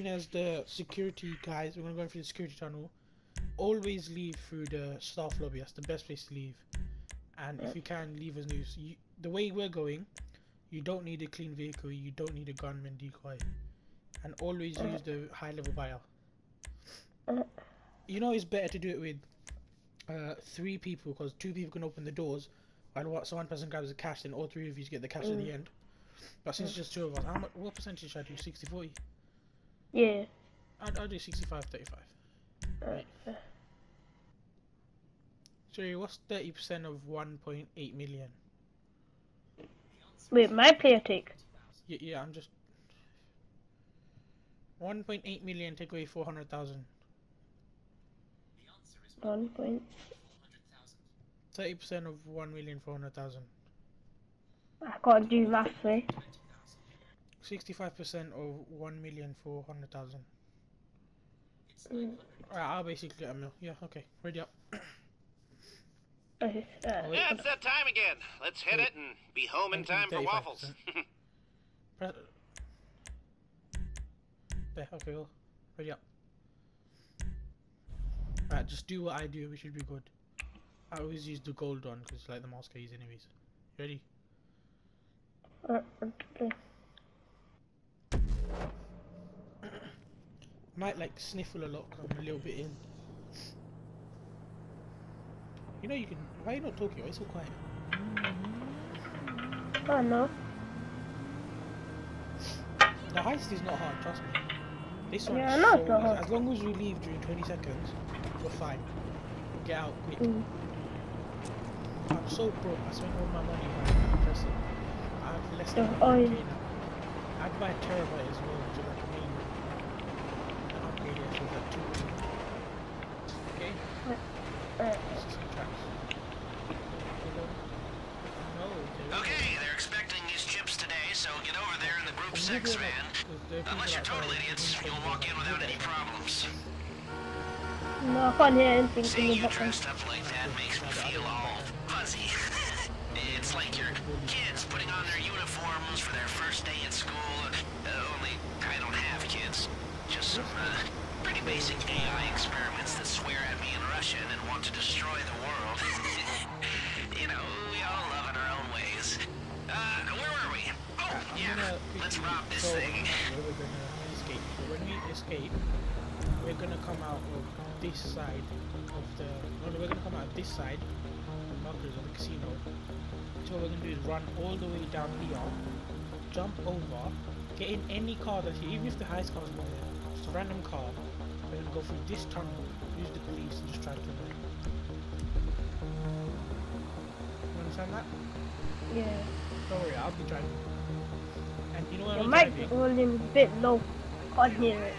as the security guys. We're gonna go in through the security tunnel. Always leave through the staff lobby. That's the best place to leave. And if you can, leave as news. You, the way we're going, you don't need a clean vehicle. You don't need a gunman decoy. And always Uh. use the high level buyer. Uh. You know it's better to do it with uh, three people because two people can open the doors, while one, so one person grabs the cash, then all three of you get the cash at the Mm. end. But since it's just two of us, how much? What percentage should I do? 60 40? Yeah. I'd, I'll do 65 35. Alright. Sorry, what's 30% of 1.8 million? Wait, my player take. Yeah, yeah, I'm just. 1.8 million take away 400,000. One point. 30% of 1,400,000. I can't do maths, eh? Way. 65% of 1 million 400,000. Mm. Alright, I'll basically get a mil. Yeah, okay. Ready up. Okay, uh, Oh. Yeah, it's that time again. Let's hit it and be home in time for waffles. Press. There, okay, well. Ready up. Alright, just do what I do, we should be good. I always use the gold one because it's like the most I use anyways. Ready? uh, okay. Might like sniffle a lot I'm a little bit in. You know you can. Why are you not talking? Why are you so quiet? Oh no. The heist is not hard, trust me. This one Yeah, is I so hard. As long as you leave during 20 seconds, you're fine. Get out quick. Mm. I'm so broke. I spent all my money buying compressor. I have less than Oh, 100k yeah. now. I'd buy a Terrorbyte as well, which is like a million. And upgrade it for like 2 million. Okay? Alright. This is some tracks. Hello? No, there okay, they're expecting these chips today, so get over there in the Group is- 6 Google van. Maps, 'cause there are Unless you're total idiots, you'll walk in without any problems. No, I can't hear anything in you dressed up escape, we're gonna come out of this side of the. No, we're gonna come out of this side, the markers of the casino. So what we're gonna do is run all the way down here, jump over, get in any car that's here, even if the highest car is not there, just a random car. We're gonna go through this tunnel, use the police, and just try to kill them. You understand that? Yeah. Don't worry, I'll be driving. And you know when The I'm mic driving? volume a bit low. Can't hear it.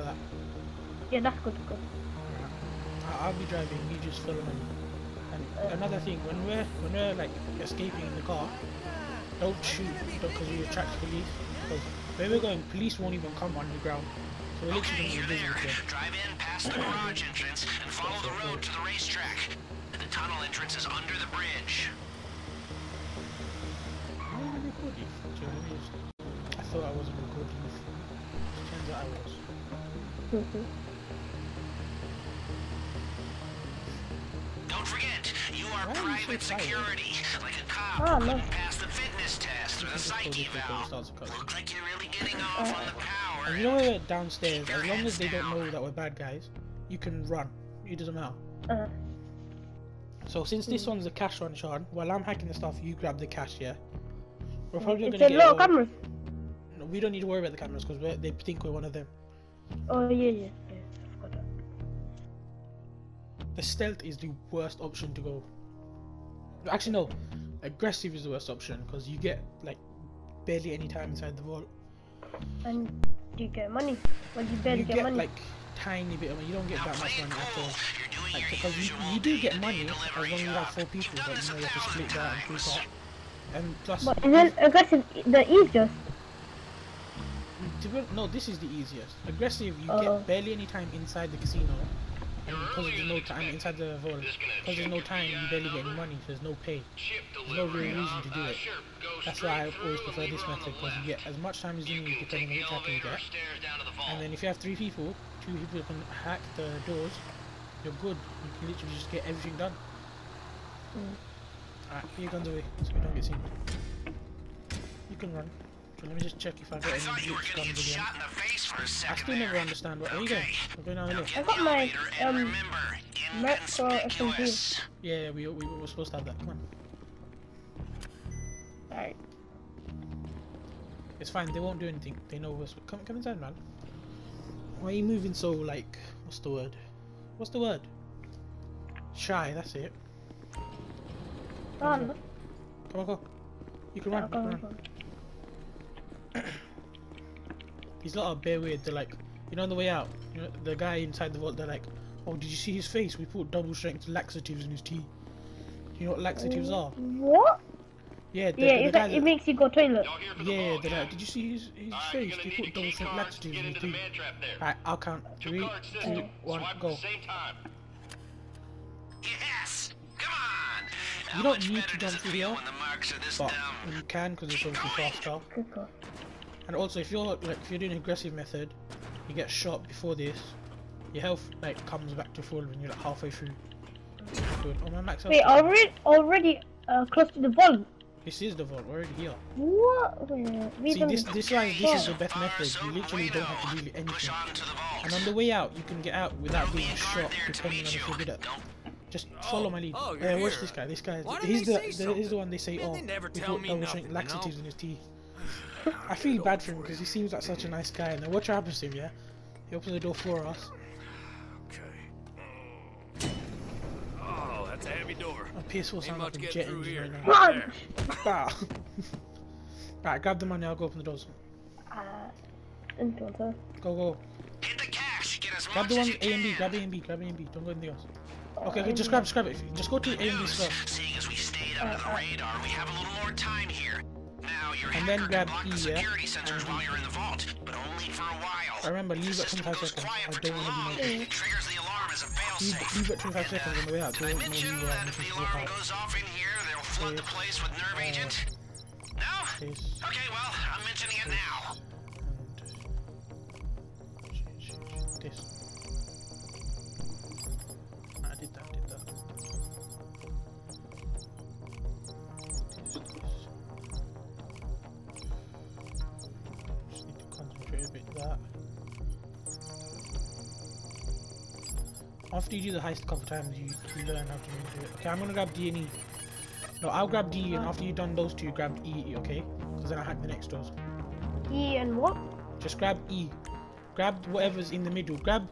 How about that? yeah, that's good. Good. Alright. I- I'll be driving, you just follow me. And Uh. another thing, when we're when we're like escaping in the car, don't shoot because you attract police. Because where we're going, police won't even come underground. So we're Okay, literally you're gonna be there. Drive in past the garage entrance and follow the road to the racetrack. The tunnel entrance is under the bridge. Am I even recording? So let me just- I thought I wasn't recording. Turns out I was. Mhm. Don't forget, you are Why are so private security. Like a cop Oh, who no. couldn't pass the fitness test or the Just close psyche it before it valve. starts to cut. Looks like you're really getting off on the power. And you know when we're downstairs, as long as they don't know that we're bad guys, you can run. It doesn't matter. Uh, So since this one's a cash one, Sean, while I'm hacking the stuff, you grab the cash, yeah? We're probably it's gonna a get. lot we don't need to worry about the cameras because they think we're one of them. Oh yeah, yeah. yeah. Got that. The stealth is the worst option to go. Actually, no. Aggressive is the worst option because you get like barely any time inside the vault. And do you get money? Well, you barely You get, get money. like tiny bit of money. You don't get Now that much it money at all. Like, because you, you do get money as long as you have four people, but you know you have to split that and times. split that. And plus, but isn't aggressive the easiest? To be- No, this is the easiest. Aggressive, you Uh-oh. get barely any time inside the casino, And because there's no time inside the vault, because there's no time, you barely get any money, so there's no pay. There's no real reason to do it. That's why I always prefer this method, because you get as much time as you need depending on which hacker you get. And then if you have three people, two people can hack the doors, you're good. You can literally just get everything done. Mm. Alright, put your guns away so we don't get seen. You can run. So let me just check if I got I any thought you were glitch gonna guns get again. shot in the face for a I second still never there. understand what. Where are you going? Okay. I'm going down Now here. get I got my, elevator and um, remember, Micro SMG. inconspicuous. Yeah, we, we were supposed to have that. Come on. Alright. It's fine. They won't do anything. They know us. Come, come inside, man. Why are you moving so like? What's the word? What's the word? Shy. That's it. Run. Come on, go. You can Yeah, run. go, you can run. go. These lot are bare weird. They're like, you know, on the way out, you know, the guy inside the vault. They're like, oh, did you see his face? We put double strength laxatives in his tea. You know what laxatives are? What? Yeah, the, Yeah, the, is guy that, it makes you go toilet. Yeah, they're like, did you see his, his face? They put double strength laxatives in his tea. Alright, I'll count. Three, two, one, go. You don't need to jump it through feel here, when the marks But dumb? you can because it's obviously faster. Good And also, if you're like, if you're doing aggressive method, you get shot before this. Your health like comes back to full when you're like halfway through. Good. Oh my max health. Wait, already, already uh, close to the vault. This is the vault. We're already here. What? Wait, we See, don't- this this why this is the best method. You literally don't have to do anything. on to the vault. And on the way out, you can get out without being shot, depending on meet if you're good at. Don't Just follow my lead. oh, yeah, you're watch here. this guy. This guy. He's the, the he's the one they say. Man, Oh, they never we tell put me double nothing, strength you know? in his tea. I feel bad for him because he seems like such a nice guy. And then watch what happens to him. Yeah, he opens the door for us. Okay. Oh, that's a heavy door. And PS4 Ain't sounds like a get jet through engine here. right now. Run! Bah. right, grab the money. I'll go open the doors. Uh, into the Go, go. hit the cash. Get as Grab much the one A and B. can. Grab A and B. Grab A and B. Don't go in the Uh, Okay, okay. Just grab, just grab it. Just go to A and B News. first. Seeing as we stayed under the radar, we have a little more time here. Now, your And then grab can block E, the yeah? security sensors while you're in the vault, but only for a while. I remember, leave the system 25 goes seconds. I don't wanna be long. noticed. It triggers the alarm as a failsafe. leave at 25 seconds on the way out. Did I mention be, that if the alarm goes off in here, they'll flood the place with nerve Uh, agent? No? Okay, well, I'm mentioning it now. After you do the heist a couple times, you, you learn how to do it. Okay, I'm gonna grab D and E. No, I'll grab D, and after you've done those two, grab E, okay? Because then I hack the next doors. E and what? Just grab E. Grab whatever's in the middle. Grab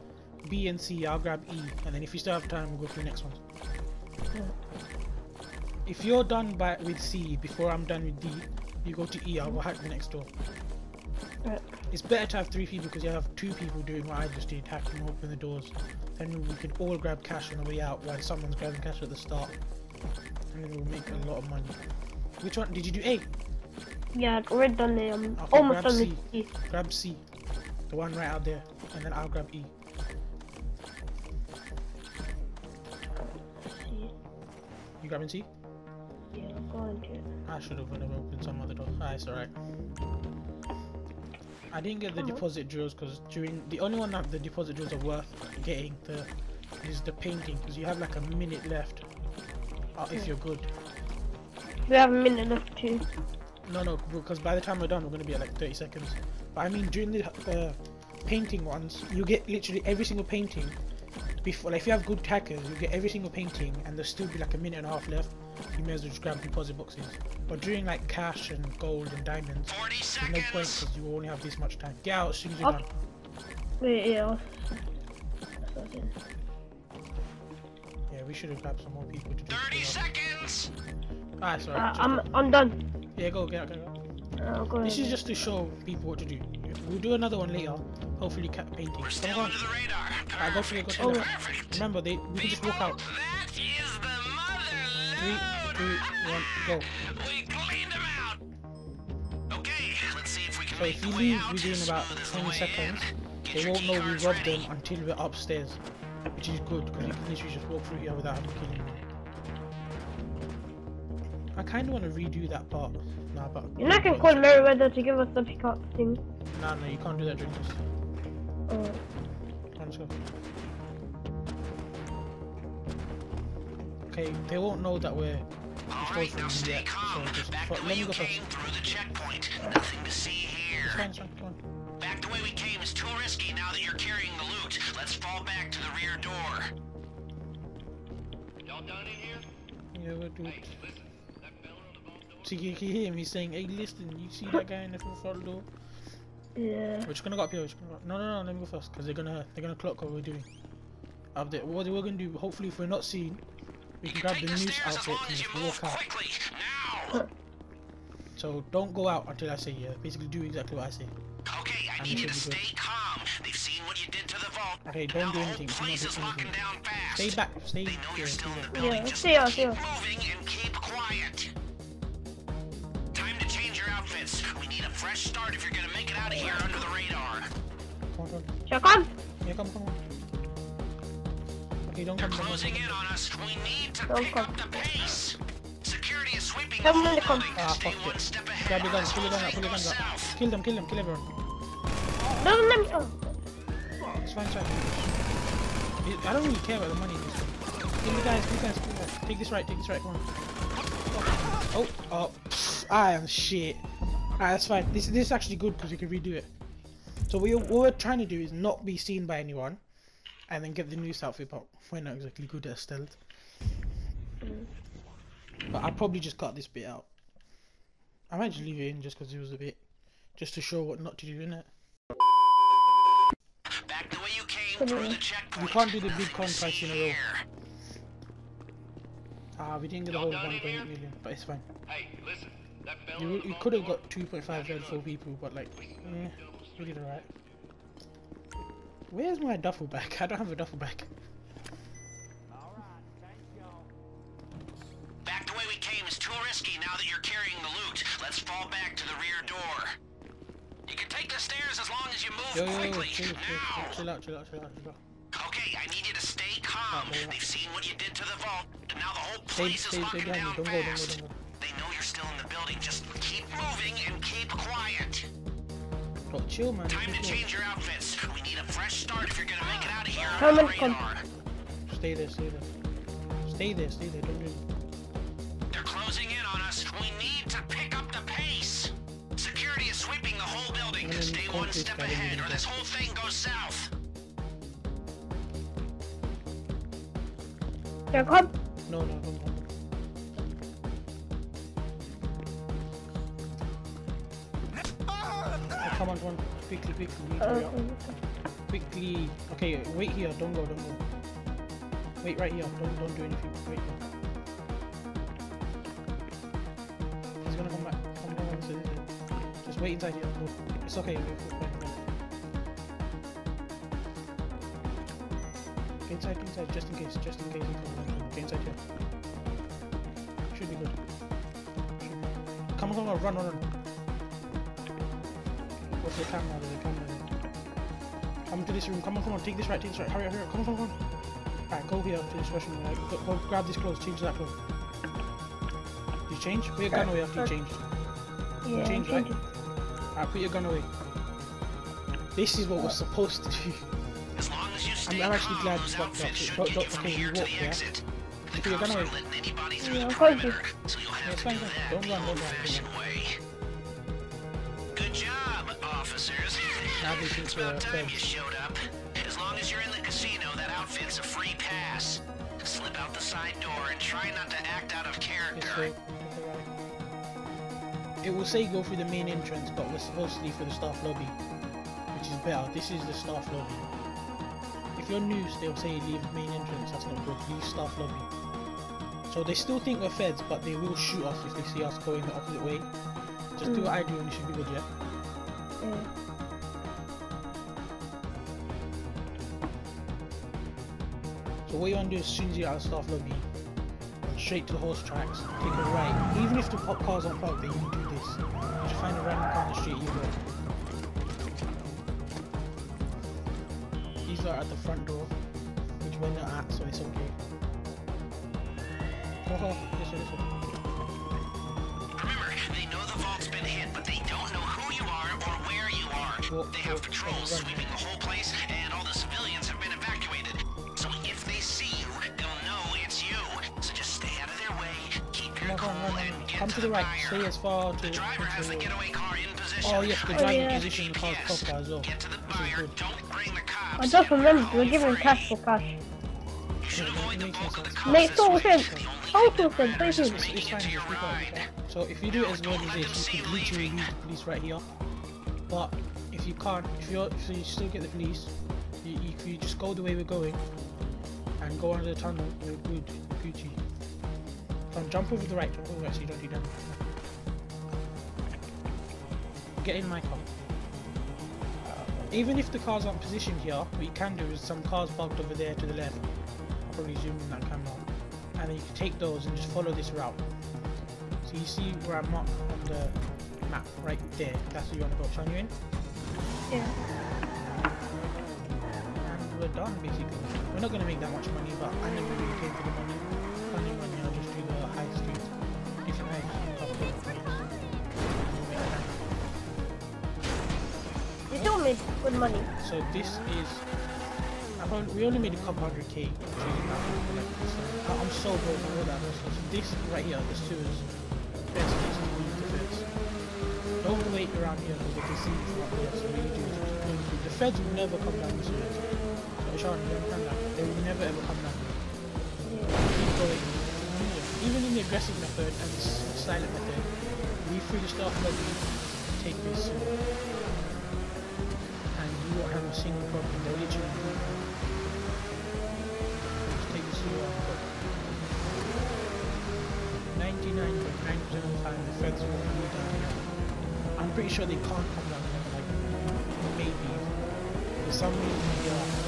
B and C. I'll grab E, and then if you still have time, we'll go through the next ones. If you're done by with C before I'm done with D, you go to E. I'll go hack the next door. Right. It's better to have three people because you have two people doing what I just did, hacking open the doors. Then we can all grab cash on the way out while someone's grabbing cash at the start, and then we'll make a lot of money. Which one did you do? A. Yeah, I'd already done the um, Okay, almost done C. the E. Grab C, the one right out there, and then I'll grab E. C. You grabbing C? Yeah, go into it. I should have opened some other door. Ah, it's alright. I didn't get the deposit drills because during the only one that the deposit drills are worth getting the is the painting because you have like a minute left uh, if you're good. We have a minute left too. No, no, because by the time we're done, we're gonna be at like 30 seconds. But I mean, during the uh, painting ones, you get literally every single painting. Before, like, if you have good hackers, you get every single painting, and there'll still be like a minute and a half left. You may as well just grab deposit boxes. But doing like cash and gold and diamonds, 40 there's no point because you only have this much time. Get out as soon as you're Oh. done. Wait, yeah. I'll- that's what I did. Yeah, we should have grabbed some more people to do 30 seconds. Ah, sorry. Uh, I'm go. I'm done. Yeah, go, get out, get out. Uh, This ahead. is just to show people what to do. We'll do another one later. Hopefully, cat painting. We're Come still on. under the radar. Alright, go for it, go for it. Remember, they we can just walk out. That is the mother Three, load. two, one, go. We cleaned them out. Okay, let's see if we can So make if the you way leave out within as about smooth 20 seconds, they won't know we cards robbed ready. them until we're upstairs. which is good because you can literally just walk through here without having to kill anyone. I kind of want to redo that part. Nah, but You're not gonna call Merryweather to give us the pickup thing. Nah, no, you can't do that during this. Oh. Let's go. Okay, they won't know that we're Alright, now stay yet, calm. so just Back the way you go first. through the checkpoint. Nothing to see here. It's fine, it's fine, come on. Back the way we came is too risky now that you're carrying the loot. Let's fall back to the rear door. Y'all done in here? Yeah, we'll do it. listen. That fella on the vault door. See, you can hear me saying, hey, listen, you see that guy in the front door? Yeah. We're just gonna go up here. We're just gonna go... No, no, no. Let me go first, because they're gonna they're gonna clock what we're doing. Up there. What we're gonna do? Hopefully, if we're not seen, we can grab the Take news outfit and just walk out. So don't go out until I say yeah. Basically, do exactly what I say. Okay, I I'm need you to stay calm. They've seen what you did to the vault. Okay, don't do the whole anything. Do not place do is locking anything. down fast. Stay back. Stay. They know yeah, you're still in there. the building. Yeah, Just see ya, keep see ya. moving and keep quiet. Time to change your outfits. We need a fresh start if you're gonna make it out of here under the radar. Come on, come on. Shall I? Yeah, come, come on. Okay, don't They're come, don't come. closing in on us. We need to Don't pick come. up the pace. Security is sweeping the them to come. building. Ah, Stay fuck one it. step ahead. Grab your guns, or pull your else gun out, pull your things out. Kill them, kill them, kill everyone. Don't let me. Oh. It's fine, it's fine. I don't really care about the money in this one. Kill the guys, kill the guys, kill the guys. Take this right, take this right, come on. Oh, oh, pff, I am shit. Alright, that's fine. This, this is actually good because we can redo it. So we, what we're trying to do is not be seen by anyone and then get the new outfit, but we're not exactly good at stealth. But I'll probably just cut this bit out. I might just leave it in just because it was a bit, just to show what not to do, innit? Back the way you came through the checkpoint. You can't do the big Nothing to contrast in a row. here. Ah, we didn't get a whole 1.8 million, but it's fine. Hey, listen. That fella You, you could have got 2.5 for people, but like, eh, we did alright. Where's my duffel bag? I don't have a duffel bag. Back the way we came is too risky now that you're carrying the loot. Let's fall back to the rear door. You can take the stairs as long as you move Yo, yo, quickly. chill, chill, now! chill, chill out, chill out, chill out, chill out. Okay, I need you to stay calm. Oh. They've seen what you did to the vault, and now the whole place stay, is stay locking me. down Don't go, don't go, fast. don't go. They know you're still in the building. Just keep moving and keep quiet. Bro, chill, man. Time to change your outfits. Start if you're gonna make it out of here How under the much con- radar. Stay there, stay there. Stay there, stay there. Don't do it. They're closing in on us. We need to pick up the pace. Security is sweeping the whole building. Stay one step ahead, or this whole thing goes south. Shall I come? No, no, don't come. Oh, come on, come on. Quickly, quickly. we Uh, hurry up. Quickly. Okay, wait here. Don't go, don't go. Wait right here. Don't, don't do anything. Wait. He's gonna come back. Come, come. sit here. Just wait inside here. Go. It's okay. Wait, wait, wait. Get inside, get inside, just in case, just in case he comes back. Get inside here. Should be good. Should be. Come on, come on, run, run, run. What's the camera? There's a camera. Come to this room. Come on, come on. Take this right. Take this right. Hurry up, hurry up. Come on, come on, come on. Alright, go here to this washroom. Right? Go, go grab this clothes. Change that clothes. You change? Put your gun away after you change. Yeah, Change, change right? it. Alright, put your gun away. This is what we're supposed to do. As long as you stay I'm actually calm, glad those you got that. outfits should Don't- don't- you from okay, you here to walk, the yeah? Put your gun away. aren't letting anybody through Yeah, the of course you- perimeter, so you'll have it's fine, do fine. that Don't run, don't run, don't old-fashioned Now they think it's we're about time you showed up. As long as you're in the casino, that outfit's a free pass. Slip out the side door and try not to act out of character. way. Take the right. It will say go through the main entrance, but we're supposed to leave for the staff lobby, which is better. This is the staff lobby. If you're new, they'll say leave the main entrance. That's not good. Leave staff lobby. So they still think we're feds, but they will shoot us if they see us going the opposite way. Just do Mm. what I do and you should be good, yeah? Yeah. So what you want to do as soon as you get out of staff lobby, straight to the horse tracks, take a right. Even if the pop cars aren't parked there, you can do this. Just find a random car on the street, you go. These are at the front door, which we're not at, so it's okay. Oh, this way, this way. Remember, they know the vault's been hit, but they don't know who you are or where you are. They have patrols sweeping the whole place, Come to the the right. buyer. Stay as far to The driver has the getaway car in position. Oh yes, the Oh, driving yeah. position in the car's GPS. proper as well. Get to the buyer. Don't bring the cops. I just You're remembered we're giving cash for cash. You should Yeah, avoid it the makes bulk of the cops Makes this total way. sense. The only Total thing that sense, matters thank you. It's, it's fine, to just your ride. So if you do it as well as let this, you you could literally leaving. leave the police right here. But if you can't, if you if you still get the police, you, you, if you just go the way we're going and go under the tunnel, we're good, Gucci. Come jump over the right, jump over the right, so you don't do that. Get in my car. Uh, even if the cars aren't positioned here, what you can do is some cars parked over there to the left. I'll probably zoom in that camera. And then you can take those and just follow this route. So you see where I'm marked on the map right there. That's where you want to go. Shine you in? Yeah. And we're done basically. We're not going to make that much money, but I never really came for the money. Money, money, I'll just high street. Street, couple of. You still made good money. So this is. I we only made a couple hundred k. which is nothing, like, so I- I'm so broke for all that. So this right here, this too is best to the feds. Don't wait around here because they can see you from here. So what you do is just go through. The feds will never come down this way. So Sean, you understand that? They will never ever come down. Keep going. The aggressive method and the silent method, we free the staff lobby, take this. And you won't have a single problem. They'll literally just take this go. 99.9% of the time the feds won't be down here. I'm pretty sure they can't come down here, like maybe. For some reason they are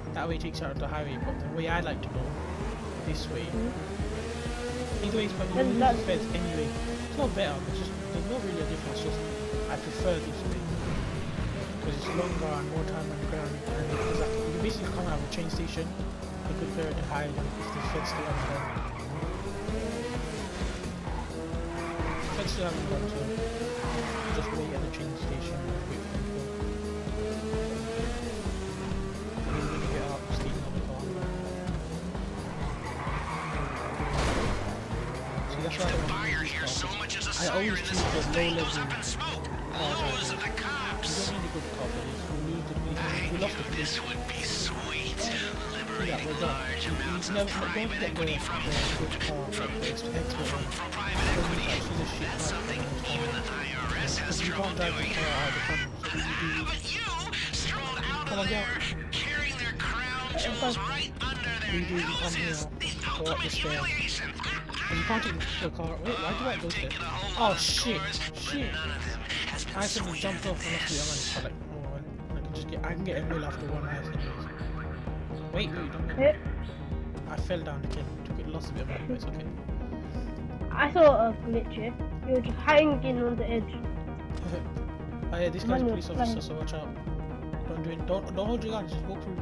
That way takes out of the highway, but the way I like to go, this way. Mm-hmm. Either way is perfectly And fine. that's- feds anyway. It's not better, it's just, there's not really a difference, just I prefer this way. Because it's longer and more time on the ground. And it's like, you basically come out of a train station, a good period to hide if the feds still haven't gone. Feds still haven't gone, so just wait at the train use here so much as a I sire in this whole uh, the thing goes up in smoke. Lose this. the cops. don't need a good car for this. We need the police. I knew lost the police. this would be sweet. Liberating large amounts of private equity from from like the ex- expert from, from private equity. touch the shit That's something even the IRS has trouble can't drive the doing. car out of the tunnel. So what you do But you strolled out of there carrying their crown jewels right under their do the come here, noses. Uh, the up the ultimate humiliation. You can't take the car. Wait, why do I go there? Taking a whole Oh shit, shit. none of them has been I sweet jumped off and left the other one. I can just get, I can get a mill after one anyways. Wait, wait, don't Eh, I fell down again. Took it, lost a bit of money, but it's okay. I saw a glitch here. You were just hanging on the edge. oh yeah, this guy's police officer, so watch out. Don't do it. Don't don't hold your gun. Just walk through.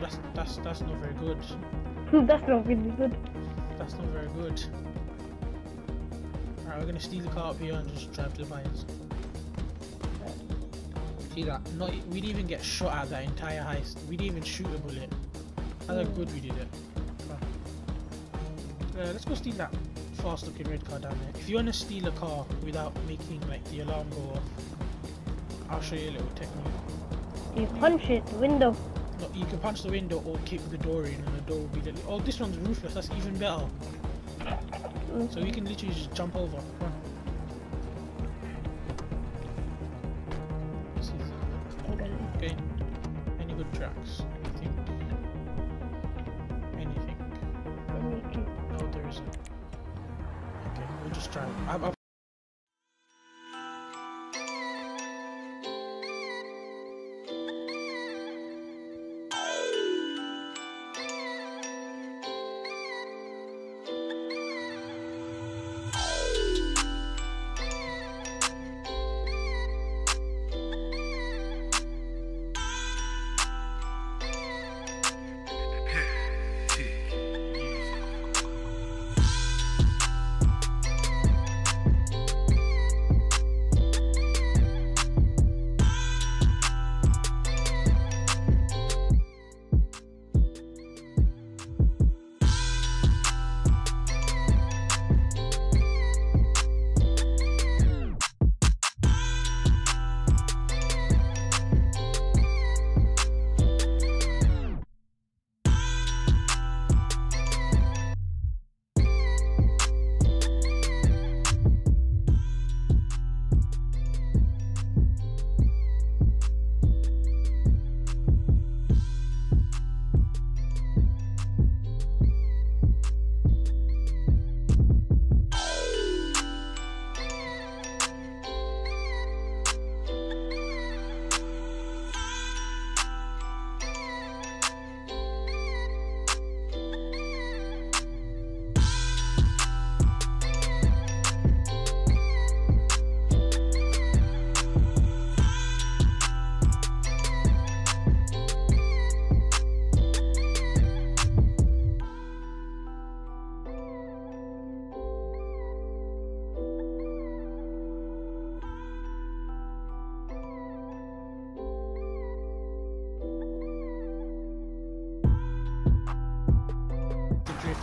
That's that's that's not very good. That's not really good. That's not very good. Alright, we're gonna steal the car up here and just drive to the buyers. See that? Not we didn't even get shot at that entire heist. We didn't even shoot a bullet. That's how good we did it. Uh, let's go steal that fast looking red car down there. If you wanna steal a car without making like the alarm go off, I'll show you a little technique. You punch it, the window. You can punch the window or kick the door in and the door will be little. Oh, this one's roofless. That's even better. So we can literally just jump over.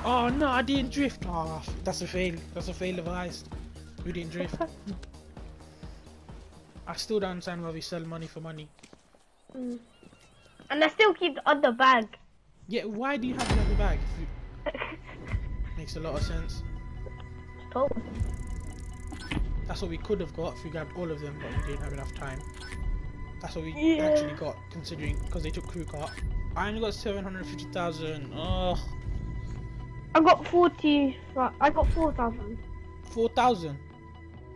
Oh no, I didn't drift. Oh, that's a fail. That's a fail of ice. We didn't drift. I still don't understand why we sell money for money. Mm. And I still keep the other bag. Yeah, why do you have the other bag? Makes a lot of sense. Oh. That's what we could have got if we grabbed all of them, but we didn't have enough time. That's what we Yeah. actually got, considering because they took crew car. I only got seven hundred fifty thousand. Oh, I got 40. I got 4,000. four thousand.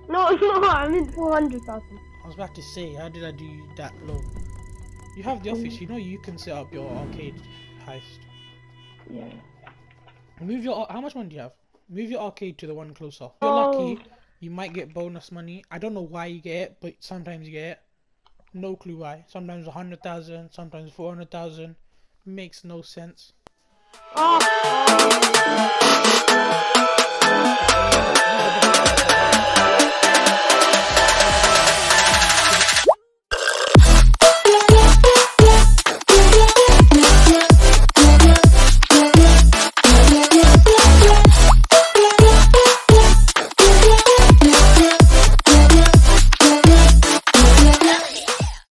No, no, I mean 400,000. I was about to say, how did I do that low? You have the mm. office, you know you can set up your arcade heist. Yeah. Move your how much money do you have? Move your arcade to the one closer. If you're Oh. lucky, you might get bonus money. I don't know why you get it, but sometimes you get it. No clue why. Sometimes a hundred thousand, sometimes four hundred thousand. Makes no sense. Oh. Música